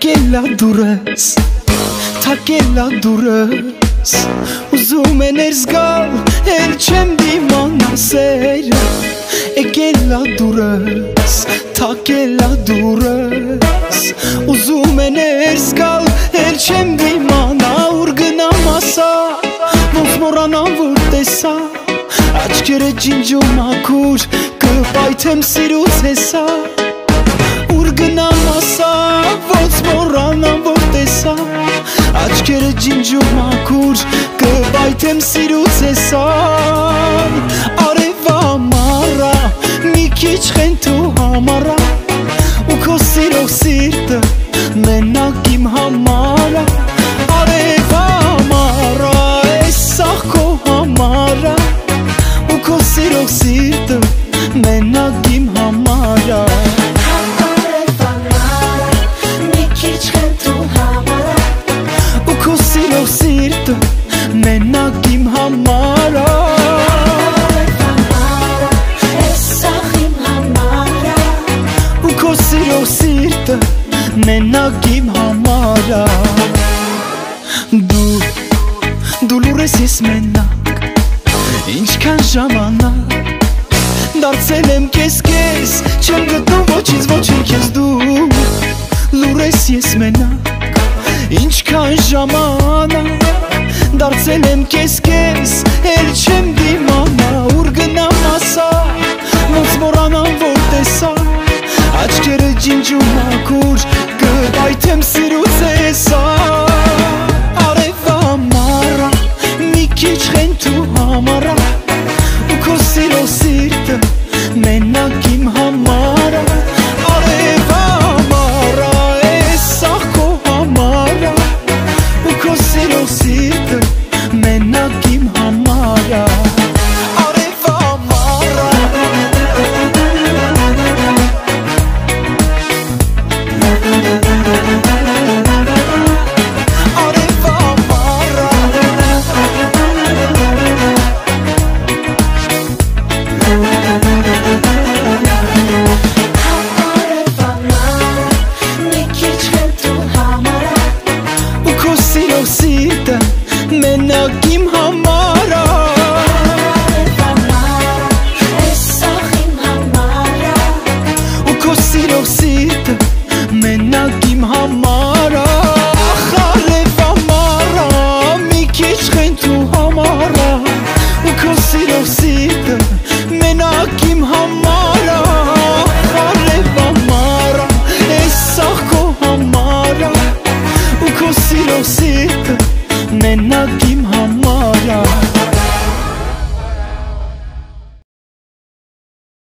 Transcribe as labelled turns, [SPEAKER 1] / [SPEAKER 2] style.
[SPEAKER 1] que la durez Ta que la durez Uzume nerzgal Elçem dimana ser E que la durez Ta que la durez Uzume nerzgal Elçem dimana որ տեսա աչքերը ջինջում մաքուր կպայթեմ սիրուց հեսա ուր գնամ ասա ոնց մոռանամ որ տեսա աչքերը ջինջում մաքուր կպայթեմ սիրուց հեսա արևա մարա մի քիչ խենթու համարա ու քո սիրող սիրտը սիրող սիրտը մենակ իմ համարա ու քո սիրող սիրտը մենակ իմ համարա ու քո սիրող սիրտը մենակ իմ համարա դու դու լուրես ես մենակ ինչքան ժամանակ դարձել եմ կես կես չեմ գտնում ոչինչ ոչինչ քեզ դու լուրես ես մենակ ինչքան ժամանակ դարձել եմ կես կես էլ չեմ դիմանա ուր գնամ ասա ոնց մոռանամ որ տեսա աչքերը ջինջում ակուր կպայթեմ սիրուց էսա արևա մարա մի քիչ խենթու համարա